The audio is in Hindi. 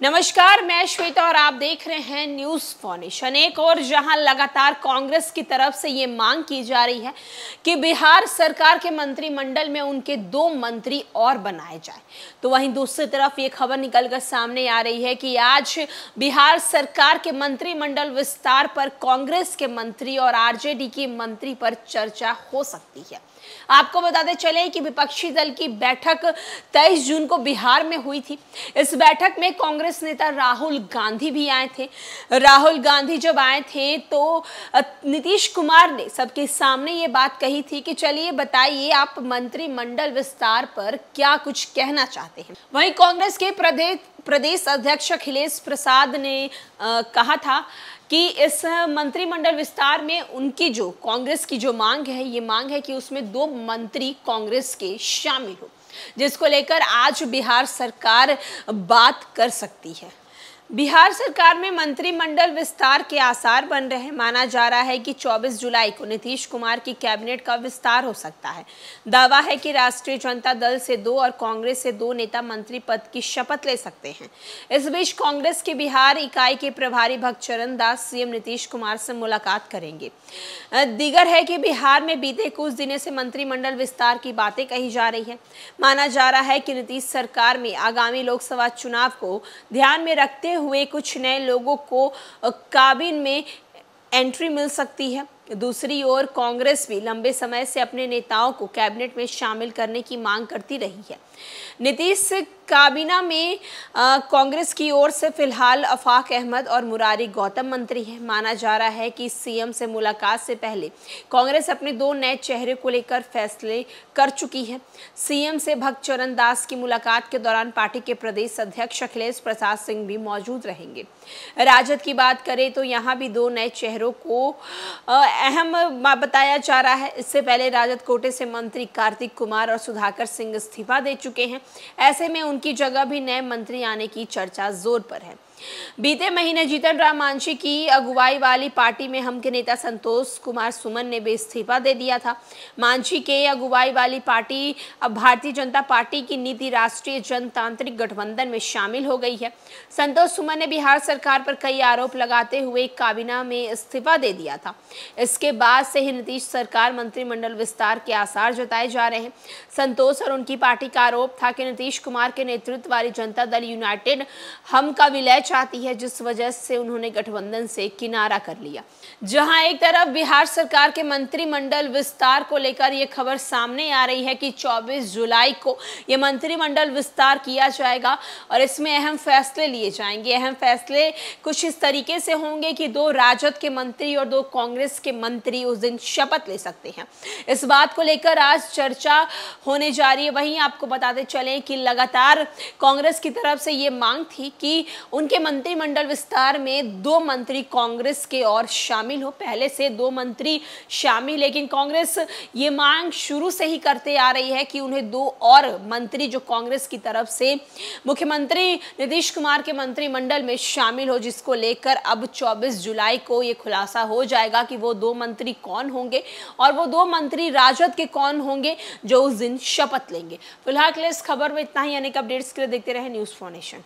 नमस्कार, मैं श्वेता और आप देख रहे हैं न्यूज़ फाउंडेशन एक और जहाँ लगातार कांग्रेस की तरफ़ से ये मांग की जा रही है कि बिहार सरकार के मंत्रिमंडल में उनके दो मंत्री और बनाए जाए। तो वहीं दूसरी तरफ़ ये खबर निकलकर सामने आ रही है कि आज बिहार सरकार के मंत्रिमंडल विस्तार पर कांग्रेस के मंत्री और आरजेडी के मंत्री पर चर्चा हो सकती है। आपको बताते चले कि विपक्षी दल की बैठक 23 जून को बिहार में हुई थी। इस बैठक में कांग्रेस नेता राहुल गांधी भी आए थे। राहुल गांधी जब आए थे तो नीतीश कुमार ने सबके सामने ये बात कही थी कि चलिए बताइए आप मंत्रिमंडल विस्तार पर क्या कुछ कहना चाहते हैं? वहीं कांग्रेस के प्रदेश प्रदेश अध्यक्ष अखिलेश प्रसाद ने आ, कहा था कि इस मंत्रिमंडल विस्तार में उनकी जो कांग्रेस की जो मांग है ये मांग है कि उसमें दो मंत्री कांग्रेस के शामिल हो। जिसको लेकर आज बिहार सरकार बात कर सकती है। बिहार सरकार में मंत्रिमंडल विस्तार के आसार बन रहे हैं। माना जा रहा है कि 24 जुलाई को नीतीश कुमार की कैबिनेट का विस्तार हो सकता है। दावा है कि राष्ट्रीय जनता दल से दो और कांग्रेस से दो नेता मंत्री पद की शपथ ले सकते हैं। इस बीच कांग्रेस की बिहार इकाई के प्रभारी भक्त चरण दास, सीएम नीतीश कुमार से मुलाकात करेंगे। दिगर है कि बिहार में बीते कुछ दिनों से मंत्रिमंडल विस्तार की बातें कही जा रही है। माना जा रहा है कि नीतीश सरकार में आगामी लोकसभा चुनाव को ध्यान में रखते हुए कुछ नए लोगों को काबिन में एंट्री मिल सकती है। दूसरी ओर कांग्रेस भी लंबे समय से अपने नेताओं को कैबिनेट में शामिल करने की मांग करती रही है। नीतीश काबीना में कांग्रेस की ओर से फ़िलहाल अफाक अहमद और मुरारी गौतम मंत्री हैं। माना जा रहा है कि सीएम से मुलाकात से पहले कांग्रेस अपने दो नए चेहरे को लेकर फैसले कर चुकी है। सीएम से भक्त चरण दास की मुलाकात के दौरान पार्टी के प्रदेश अध्यक्ष अखिलेश प्रसाद सिंह भी मौजूद रहेंगे। राजद की बात करें तो यहाँ भी दो नए चेहरों को अहम बताया जा रहा है। इससे पहले राजद कोटे से मंत्री कार्तिक कुमार और सुधाकर सिंह इस्तीफा दे चुके हैं। ऐसे में उनकी जगह भी नए मंत्री आने की चर्चा ज़ोर पर है। बीते महीने जीतन राम मांझी की अगुवाई वाली पार्टी में हम के नेता संतोष कुमार सुमन ने भी इस्तीफा दे दिया था। मांझी के अगुवाई वाली पार्टी अब भारतीय जनता पार्टी की नीति राष्ट्रीय जनतांत्रिक गठबंधन में शामिल हो गई है। संतोष सुमन ने बिहार सरकार पर कई आरोप लगाते हुए काबिना में इस्तीफा दे दिया था। इसके बाद से ही नीतीश सरकार मंत्रिमंडल विस्तार के आसार जताए जा रहे हैं। संतोष और उनकी पार्टी का आरोप था कि नीतीश कुमार के नेतृत्व वाली जनता दल यूनाइटेड, हम का विलय चाहती है, जिस वजह से उन्होंने गठबंधन से किनारा कर लिया। जहाँ एक तरफ़ बिहार सरकार के मंत्रिमंडल विस्तार को लेकर यह खबर सामने आ रही है कि 24 जुलाई को यह मंत्रिमंडल विस्तार किया जाएगा और इसमें अहम फैसले लिए जाएँगे। अहम फैसले कुछ इस तरीके से होंगे कि दो राजद के मंत्री और दो कांग्रेस के मंत्री उस दिन शपथ ले सकते हैं। इस बात को लेकर आज चर्चा होने जा रही है। वहीं आपको बताते चले कि लगातार कांग्रेस की तरफ़ से ये मांग थी कि उनके के मंत्रिमंडल विस्तार में दो मंत्री कांग्रेस के और शामिल हो। पहले से दो मंत्री शामिल, लेकिन कांग्रेस ये मांग शुरू से ही करते आ रही है कि उन्हें दो और मंत्री जो कांग्रेस की तरफ़ से मुख्यमंत्री नीतीश कुमार के मंत्रिमंडल में शामिल हो, जिसको लेकर अब 24 जुलाई को ये खुलासा हो जाएगा कि वो दो मंत्री कौन होंगे और वो दो मंत्री राजद के कौन होंगे जो उस दिन शपथ लेंगे। फ़िलहाल के लिए इस खबर में इतना ही। अनेक अपडेट्स के लिए देखते रहे न्यूज़ फाउंडेशन